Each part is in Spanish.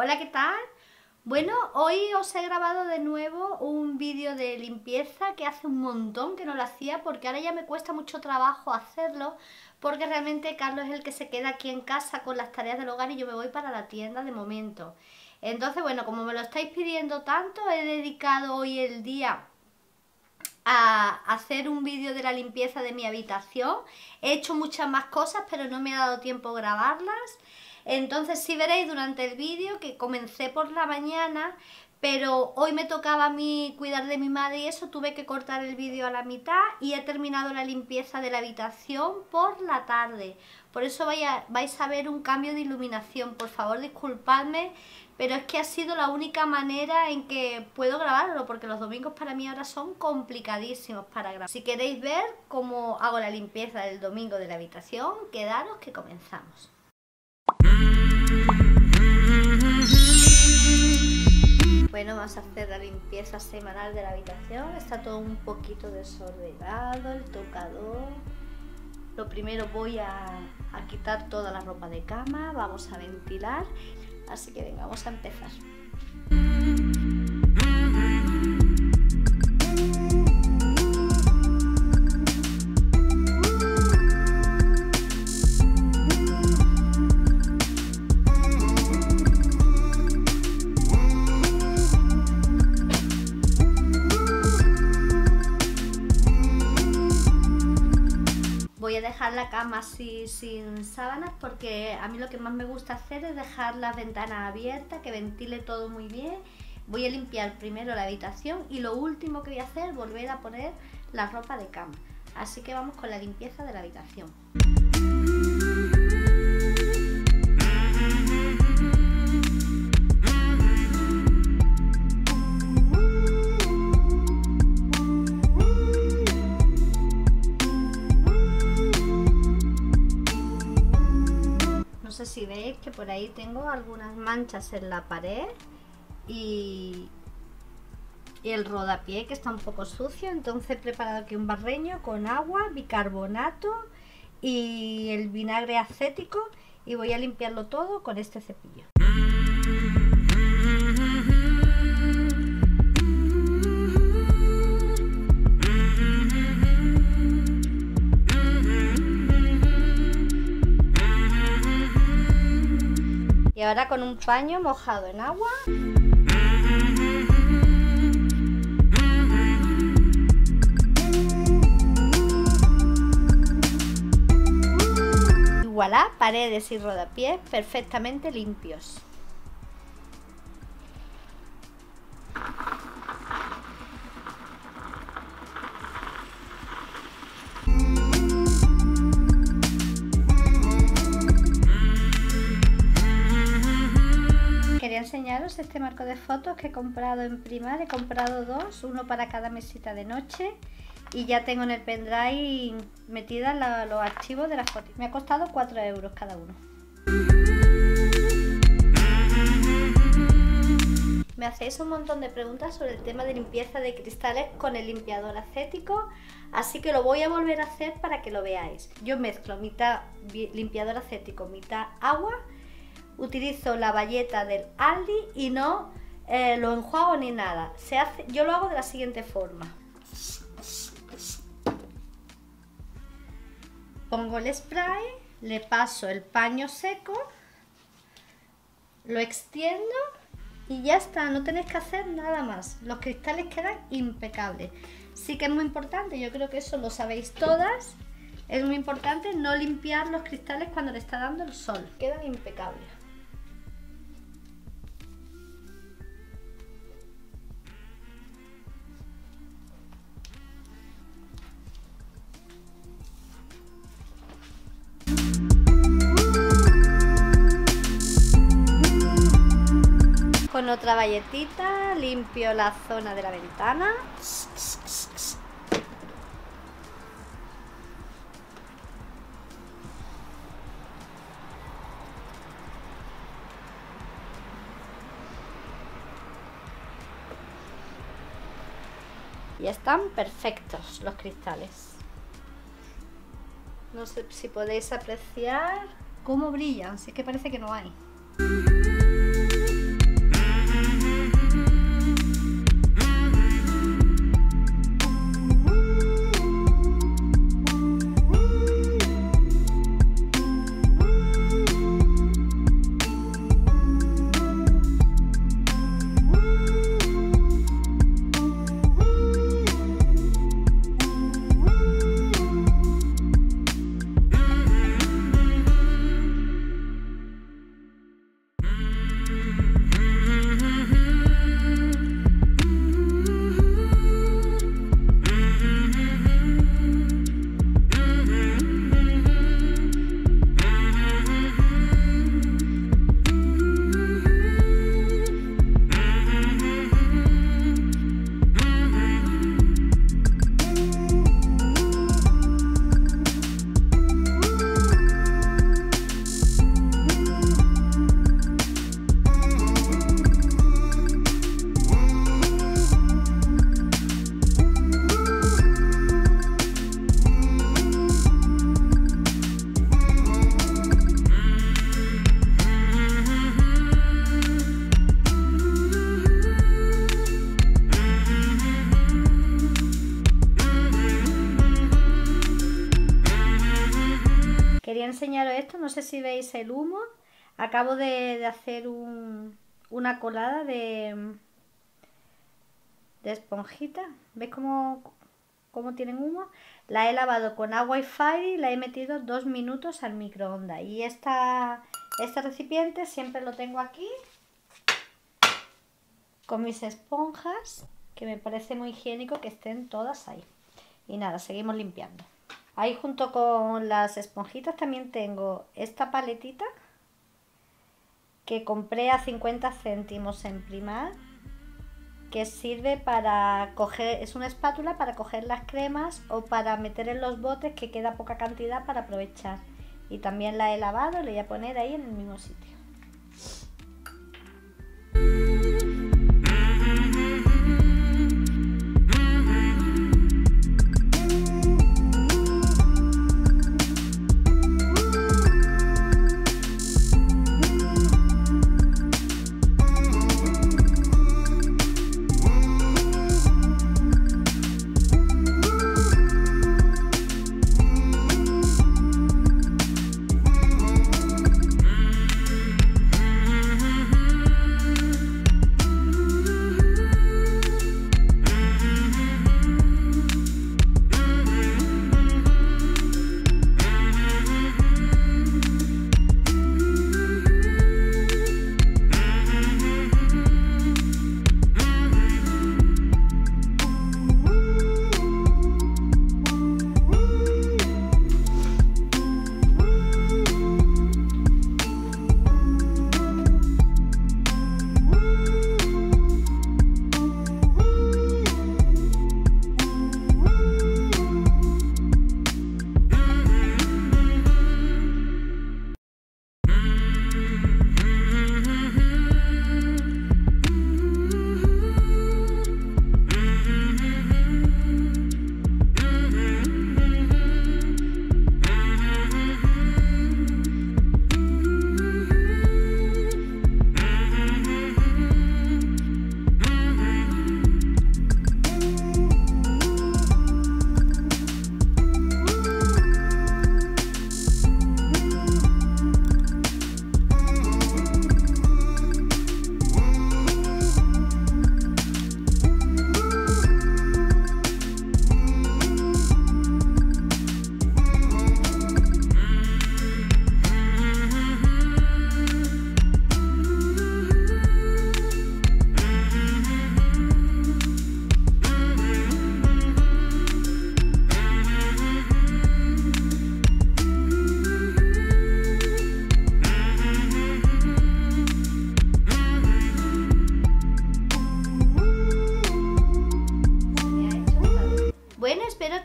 Hola, ¿qué tal? Bueno, hoy os he grabado de nuevo un vídeo de limpieza que hace un montón que no lo hacía porque ahora ya me cuesta mucho trabajo hacerlo porque realmente Carlos es el que se queda aquí en casa con las tareas del hogar y yo me voy para la tienda de momento. Entonces, bueno, como me lo estáis pidiendo tanto, he dedicado hoy el día a hacer un vídeo de la limpieza de mi habitación. He hecho muchas más cosas, pero no me ha dado tiempo grabarlas. Entonces sí veréis durante el vídeo que comencé por la mañana, pero hoy me tocaba a mí cuidar de mi madre y eso tuve que cortar el vídeo a la mitad y he terminado la limpieza de la habitación por la tarde. Por eso vais a ver un cambio de iluminación. Por favor, disculpadme, pero es que ha sido la única manera en que puedo grabarlo, porque los domingos para mí ahora son complicadísimos para grabar. Si queréis ver cómo hago la limpieza del domingo de la habitación, quedaros que comenzamos. Bueno, vamos a hacer la limpieza semanal de la habitación. Está todo un poquito desordenado, el tocador. Lo primero voy a, a quitar toda la ropa de cama, vamos a ventilar. Así que venga, vamos a empezar. Cama sin sábanas porque a mí lo que más me gusta hacer es dejar las ventanas abiertas, que ventile todo muy bien. Voy a limpiar primero la habitación y lo último que voy a hacer es volver a poner la ropa de cama. Así que vamos con la limpieza de la habitación. Por ahí tengo algunas manchas en la pared y, el rodapié que está un poco sucio entonces he preparado aquí un barreño con agua, bicarbonato y el vinagre acético y voy a limpiarlo todo con este cepillo. Y ahora con un paño mojado en agua. Y voilà, paredes y rodapiés perfectamente limpios. Este marco de fotos que he comprado en Primar. He comprado dos, uno para cada mesita de noche. Y ya tengo en el pendrive metidas los archivos de las fotos. Me ha costado 4 euros cada uno. Me hacéis un montón de preguntas sobre el tema de limpieza de cristales con el limpiador acético, así que lo voy a volver a hacer para que lo veáis. Yo mezclo mitad limpiador acético, mitad agua utilizo la bayeta del Aldi y no eh, lo enjuago ni nada. Se hace, yo lo hago de la siguiente forma. Pongo el spray, le paso el paño seco, lo extiendo y ya está, no tenéis que hacer nada más. Los cristales quedan impecables. Sí que es muy importante, yo creo que eso lo sabéis todas. Es muy importante no limpiar los cristales cuando le está dando el sol. Quedan impecables. Otra valletita limpio la zona de la ventana. Y están perfectos los cristales. No sé si podéis apreciar cómo brillan, si es que parece que no hay. No sé si veis el humo. Acabo de, hacer una colada de, de esponjita. ¿Veis cómo, cómo tienen humo? La he lavado con agua y fire y la he metido dos minutos al microondas. Y esta, este recipiente siempre lo tengo aquí con mis esponjas, que me parece muy higiénico que estén todas ahí. Y nada, seguimos limpiando. Ahí junto con las esponjitas también tengo esta paletita que compré a 50 céntimos en Primar que sirve para coger, es una espátula para coger las cremas o para meter en los botes que queda poca cantidad para aprovechar. Y también la he lavado, le voy a poner ahí en el mismo sitio.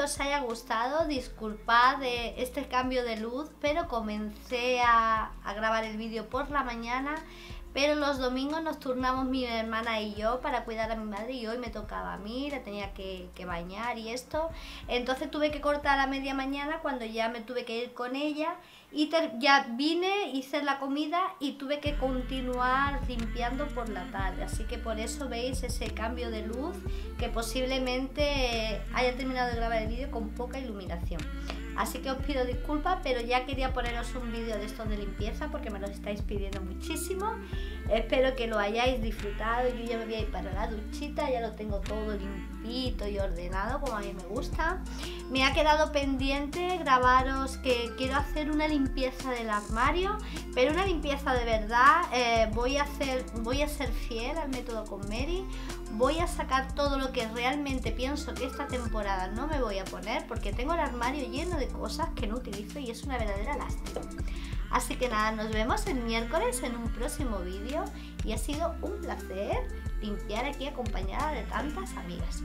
Os haya gustado, disculpad de este cambio de luz, pero comencé a, grabar el vídeo por la mañana, pero los domingos nos turnamos mi hermana y yo para cuidar a mi madre y hoy me tocaba a mí, la tenía que, bañar y esto, entonces tuve que cortar a media mañana cuando ya me tuve que ir con ella y ya vine, hice la comida y tuve que continuar limpiando por la tarde. Así que por eso veis ese cambio de luz que posiblemente haya terminado de grabar el vídeo con poca iluminación. Así que os pido disculpas, pero ya quería poneros un vídeo de estos de limpieza porque me lo estáis pidiendo muchísimo. Espero que lo hayáis disfrutado. Yo ya me voy a ir para la duchita, ya lo tengo todo limpito y ordenado como a mí me gusta. Me ha quedado pendiente grabaros que quiero hacer una limpieza del armario, pero una limpieza de verdad. Eh, voy, a hacer, voy a ser fiel al método con Mary voy a sacar todo lo que realmente pienso que esta temporada no me voy a poner porque tengo el armario lleno cosas que no utilizo y es una verdadera lástima. Así que nada, nos vemos el miércoles en un próximo vídeo y ha sido un placer limpiar aquí acompañada de tantas amigas.